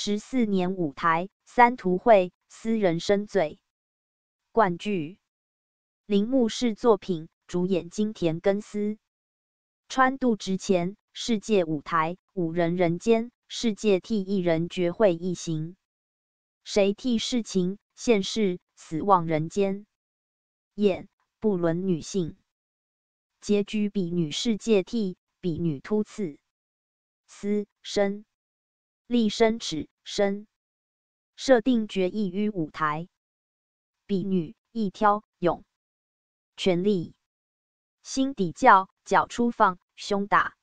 十四年舞台三图会私人生罪冠剧。铃木氏作品主演金田根司。川渡直前世界舞台五人人间世界替一人绝会一行。谁替世情现世死亡人间。演不伦女性。结局比女世界替比女突刺。私生立身尺身设定决议于舞台，比女一挑勇，全力。心底叫脚出放胸打